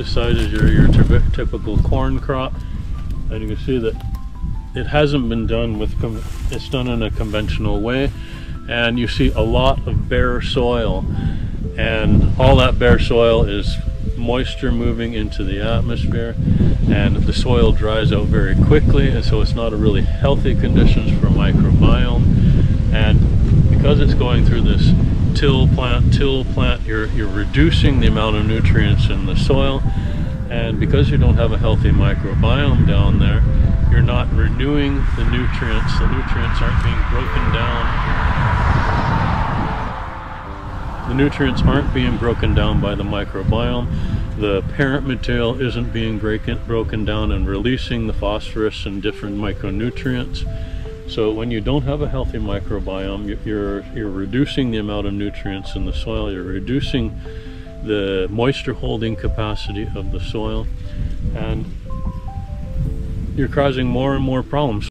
This side is your, your typical corn crop. And you can see that it hasn't been done with, it's done in a conventional way. And you see a lot of bare soil. And all that bare soil is moisture moving into the atmosphere and the soil dries out very quickly and so it's not a really healthy conditions for microbiome and because it's going through this till plant till plant you're you're reducing the amount of nutrients in the soil and because you don't have a healthy microbiome down there you're not renewing the nutrients the nutrients aren't being broken down the nutrients aren't being broken down by the microbiome. The parent material isn't being breaking, broken down and releasing the phosphorus and different micronutrients. So when you don't have a healthy microbiome, you- you're you're reducing the amount of nutrients in the soil. You're reducing the moisture holding capacity of the soil, and you're causing more and more problems.